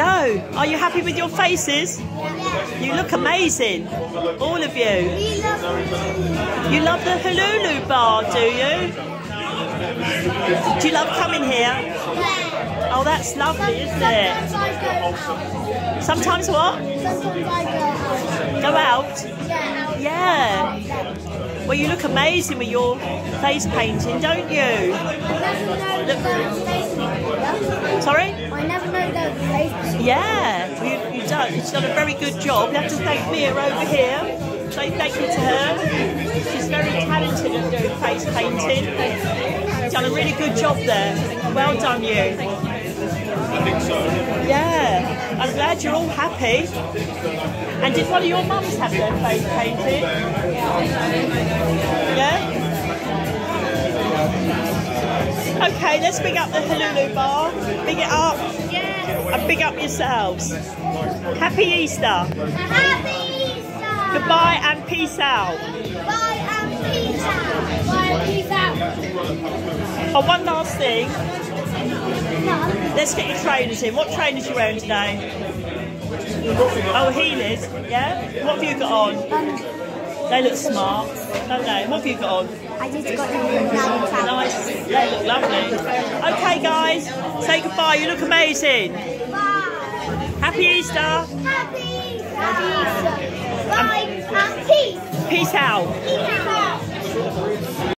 Hello. Are you happy with your faces? You look amazing. All of you. You love the Hululu bar, do you? Do you love coming here? Oh, that's lovely, isn't it? Sometimes I go out. Sometimes what? Sometimes I Go out? go out. Yeah. Yeah. Well, you look amazing with your face painting, don't you? I never know the face painting. Sorry? I never know the face painting. Yeah, you, you done. You've done a very good job. You have to thank Mia over here. Say thank you to her. She's very talented at doing face painting. You've done a really good job there. Well done, you. I think so. Yeah, I'm glad you're all happy. And did one of your mums have their face painted? Yeah? Okay, let's big up the Hululu bar. Big it up big up yourselves. Happy Easter. Happy Easter. Goodbye and peace out. Bye and peace out. Bye and peace out. Oh, one last thing. Let's get your trainers in. What trainers are you wearing today? Oh, heelers. Yeah? What have you got on? um, They look smart, don't they? What have you got on? I just got them Nice. They look lovely. Okay, guys. Say goodbye. You look amazing. Bye. Happy Easter. Happy Easter. Bye and peace. Peace out. Peace out.